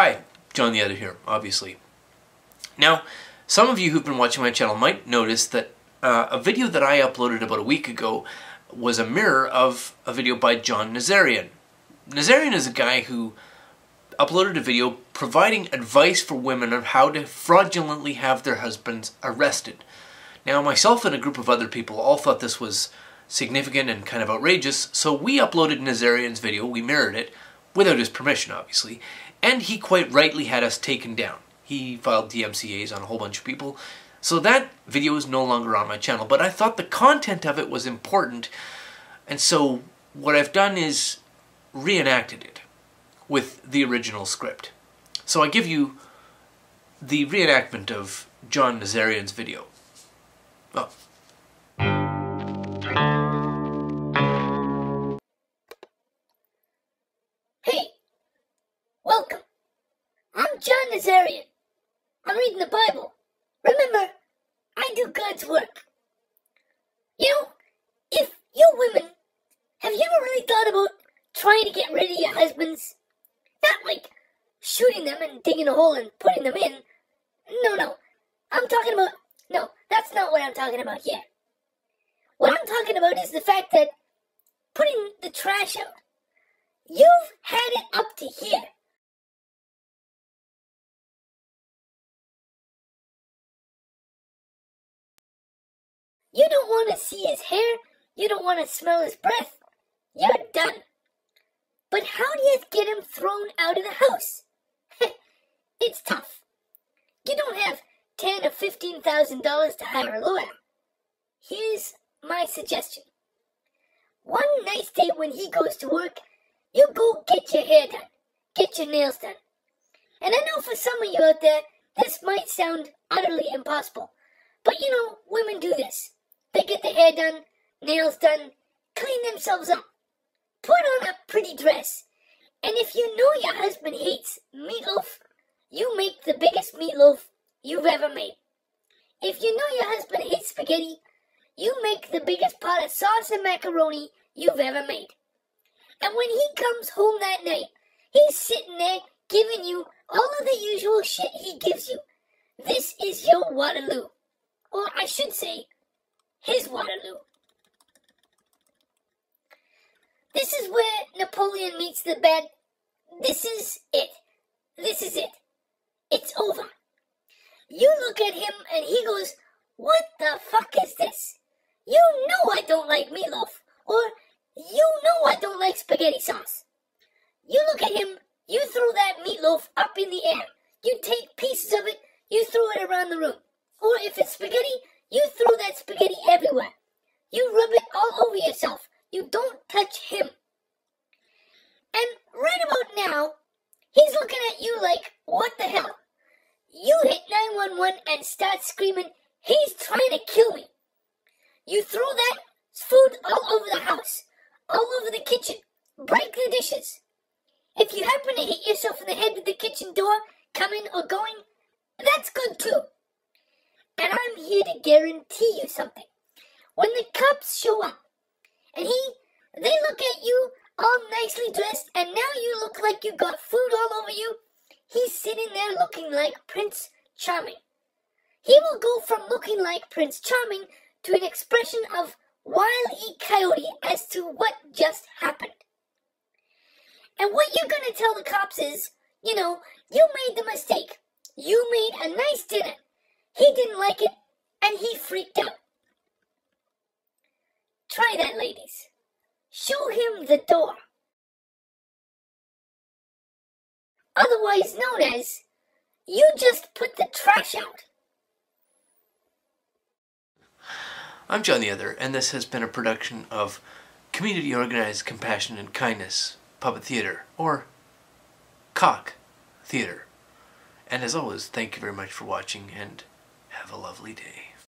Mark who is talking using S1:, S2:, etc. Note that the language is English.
S1: Hi, John the Other here, obviously. Now, some of you who've been watching my channel might notice that uh, a video that I uploaded about a week ago was a mirror of a video by John Nazarian. Nazarian is a guy who uploaded a video providing advice for women on how to fraudulently have their husbands arrested. Now, myself and a group of other people all thought this was significant and kind of outrageous, so we uploaded Nazarian's video, we mirrored it, without his permission, obviously, and he quite rightly had us taken down. He filed DMCAs on a whole bunch of people, so that video is no longer on my channel, but I thought the content of it was important, and so what I've done is reenacted it with the original script. So I give you the reenactment of John Nazarian's video. Oh.
S2: John Nazarian. I'm reading the Bible. Remember, I do God's work. You know, if you women, have you ever really thought about trying to get rid of your husbands? Not like shooting them and digging a hole and putting them in. No, no. I'm talking about. No, that's not what I'm talking about here. What I'm talking about is the fact that putting the trash out. You've had it up to here. You don't want to see his hair. You don't want to smell his breath. You're done. But how do you get him thrown out of the house? it's tough. You don't have ten or fifteen thousand dollars to hire a lawyer. Here's my suggestion. One nice day when he goes to work, you go get your hair done, get your nails done. And I know for some of you out there, this might sound utterly impossible. But you know, women do this. They get their hair done, nails done, clean themselves up, put on a pretty dress. And if you know your husband hates meatloaf, you make the biggest meatloaf you've ever made. If you know your husband hates spaghetti, you make the biggest pot of sauce and macaroni you've ever made. And when he comes home that night, he's sitting there giving you all of the usual shit he gives you. This is your Waterloo. Or I should say, his Waterloo. This is where Napoleon meets the bad. This is it. This is it. It's over. You look at him and he goes, What the fuck is this? You know I don't like meatloaf. Or, You know I don't like spaghetti sauce. You look at him, you throw that meatloaf up in the air. You take pieces of it, you throw it around the room. Or if it's spaghetti, you threw that spaghetti everywhere. You rub it all over yourself. You don't touch him. And right about now, he's looking at you like, what the hell? You hit 911 and start screaming, he's trying to kill me. You throw that food all over the house, all over the kitchen, break the dishes. If you happen to hit yourself in the head with the kitchen door, coming or going, that's good too. And I'm here to guarantee you something. When the cops show up, and he, they look at you all nicely dressed, and now you look like you got food all over you, he's sitting there looking like Prince Charming. He will go from looking like Prince Charming to an expression of Wile E. Coyote as to what just happened. And what you're gonna tell the cops is, you know, you made the mistake. You made a nice dinner. He didn't like it, and he freaked out. Try that, ladies. Show him the door. Otherwise known as, you just put the trash out.
S1: I'm John the Other, and this has been a production of Community Organized Compassion and Kindness Puppet Theater, or Cock Theater. And as always, thank you very much for watching, and have a lovely day.